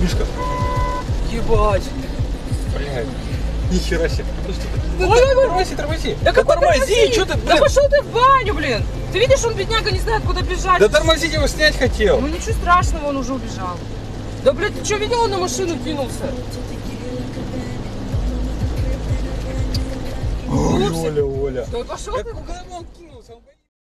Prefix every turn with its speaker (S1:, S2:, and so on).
S1: Мишка.
S2: Ебать.
S1: Блядь. Нихера себе. Ну что?
S2: Ой, ой, ой.
S1: Тормози, тормози.
S2: Да да
S1: тормози, что ты,
S2: Да пошел ты в баню, блин. Ты видишь, он бедняга не знает, куда бежать.
S1: Да тормозить его снять хотел.
S2: Ну ничего страшного, он уже убежал. Да, блядь, ты что, видел, он на машину кинулся?
S1: Ой, Оля, Оля.
S2: Да пошел ты.
S1: куда он кинулся?